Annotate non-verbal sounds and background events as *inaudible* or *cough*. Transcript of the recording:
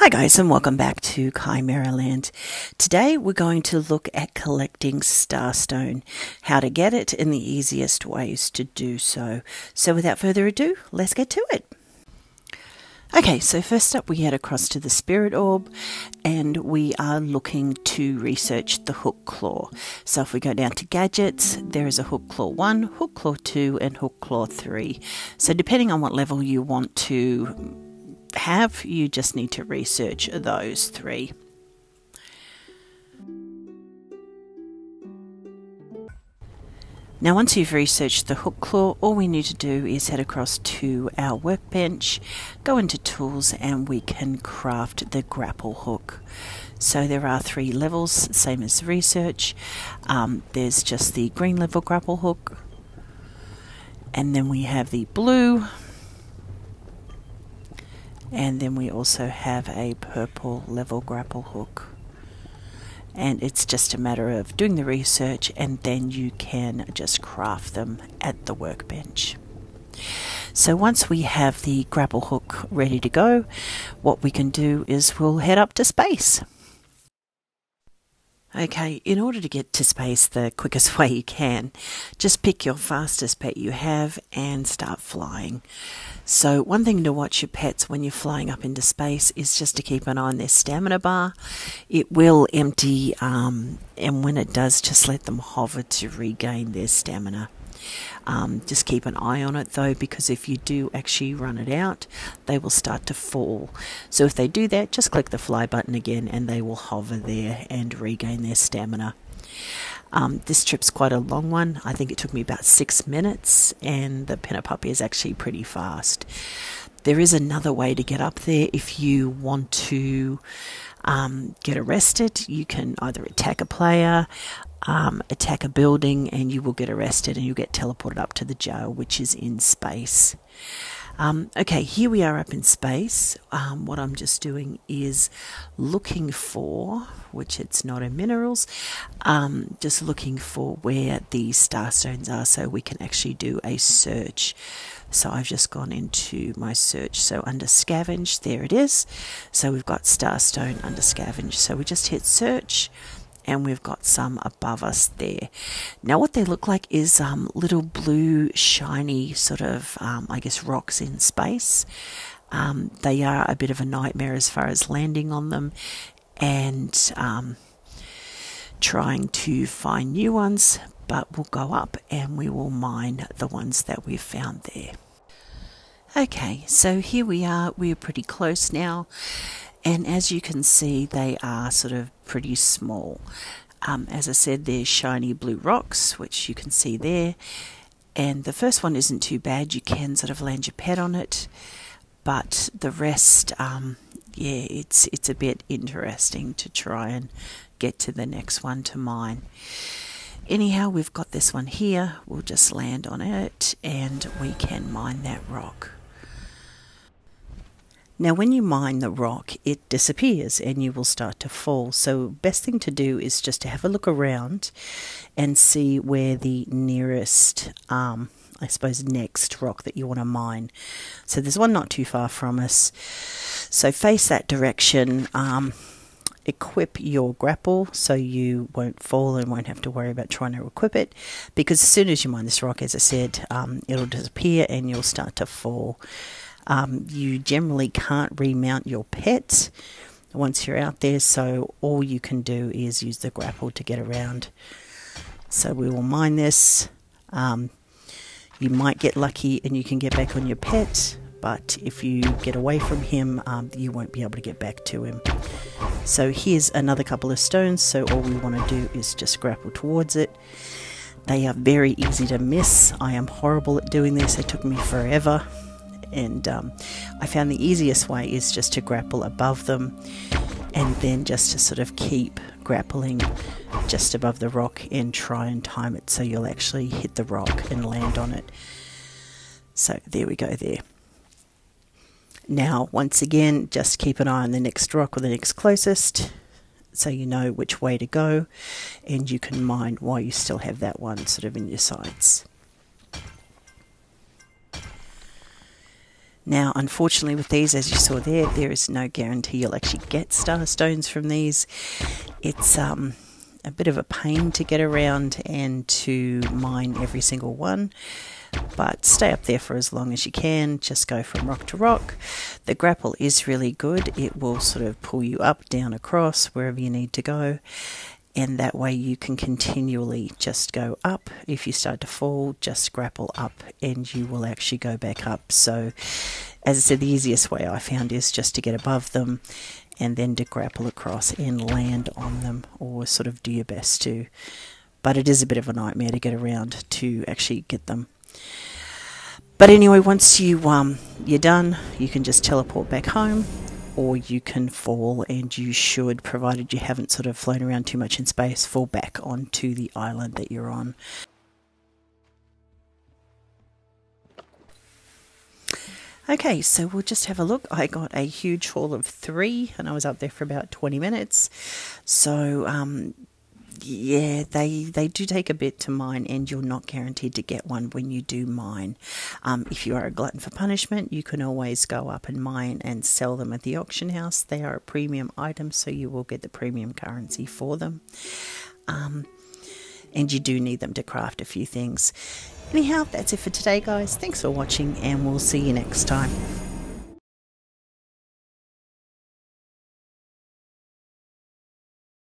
Hi guys and welcome back to Chimeraland. Today we're going to look at collecting starstone, how to get it and the easiest ways to do so. So without further ado, let's get to it. Okay, so first up we head across to the Spirit Orb and we are looking to research the Hook Claw. So if we go down to Gadgets, there is a Hook Claw 1, Hook Claw 2 and Hook Claw 3. So depending on what level you want to have, you just need to research those three. Now, once you've researched the hook claw, all we need to do is head across to our workbench, go into tools, and we can craft the grapple hook. So there are three levels, same as research. Um, there's just the green level grapple hook, and then we have the blue, and then we also have a purple level grapple hook and it's just a matter of doing the research and then you can just craft them at the workbench. So once we have the grapple hook ready to go, what we can do is we'll head up to space. Okay, in order to get to space the quickest *laughs* way you can, just pick your fastest pet you have and start flying. So, one thing to watch your pets when you're flying up into space is just to keep an eye on their stamina bar. It will empty, um, and when it does, just let them hover to regain their stamina. Um, just keep an eye on it though, because if you do actually run it out, they will start to fall. So if they do that, just click the fly button again and they will hover there and regain their stamina. Um, this trip's quite a long one. I think it took me about six minutes, and the Puppy is actually pretty fast. There is another way to get up there if you want to um, get arrested. You can either attack a player, um, attack a building and you will get arrested and you'll get teleported up to the jail, which is in space. Um, okay, here we are up in space. Um, what I'm just doing is looking for, which it's not in minerals, um, just looking for where the starstones are so we can actually do a search. So I've just gone into my search. So under scavenge, there it is. So we've got starstone under scavenge. So we just hit search and we've got some above us there. Now, what they look like is um, little blue, shiny sort of, um, I guess, rocks in space. Um, they are a bit of a nightmare as far as landing on them and um, trying to find new ones, but we'll go up and we will mine the ones that we've found there. Okay, so here we are, we're pretty close now, and as you can see, they are sort of pretty small. Um, as I said, they're shiny blue rocks, which you can see there. And the first one isn't too bad. You can sort of land your pet on it. But the rest, um, yeah, it's, it's a bit interesting to try and get to the next one to mine. Anyhow, we've got this one here. We'll just land on it and we can mine that rock. Now, when you mine the rock, it disappears and you will start to fall. So, best thing to do is just to have a look around and see where the nearest, um, I suppose, next rock that you want to mine. So, there's one not too far from us. So, face that direction. Um, equip your grapple so you won't fall and won't have to worry about trying to equip it because as soon as you mine this rock as I said um, it'll disappear and you'll start to fall um, you generally can't remount your pets once you're out there, so all you can do is use the grapple to get around. So we will mine this. Um, you might get lucky and you can get back on your pet, but if you get away from him, um, you won't be able to get back to him. So here's another couple of stones, so all we want to do is just grapple towards it. They are very easy to miss. I am horrible at doing this, it took me forever and um, I found the easiest way is just to grapple above them and then just to sort of keep grappling just above the rock and try and time it so you'll actually hit the rock and land on it. So there we go there. Now, once again, just keep an eye on the next rock or the next closest so you know which way to go and you can mind while you still have that one sort of in your sights. Now, unfortunately, with these, as you saw there, there is no guarantee you'll actually get star stones from these. It's um, a bit of a pain to get around and to mine every single one but stay up there for as long as you can. Just go from rock to rock. The grapple is really good. It will sort of pull you up, down, across, wherever you need to go. And that way you can continually just go up. If you start to fall, just grapple up and you will actually go back up. So, as I said, the easiest way I found is just to get above them and then to grapple across and land on them or sort of do your best to. But it is a bit of a nightmare to get around to actually get them. But anyway, once you um, you're done, you can just teleport back home, or you can fall, and you should, provided you haven't sort of flown around too much in space, fall back onto the island that you're on. Okay, so we'll just have a look. I got a huge haul of three, and I was up there for about 20 minutes. So um, yeah, they they do take a bit to mine, and you're not guaranteed to get one when you do mine. Um, if you are a glutton for punishment, you can always go up and mine and sell them at the auction house. They are a premium item, so you will get the premium currency for them. Um, and you do need them to craft a few things. Anyhow, that's it for today, guys. Thanks for watching, and we'll see you next time.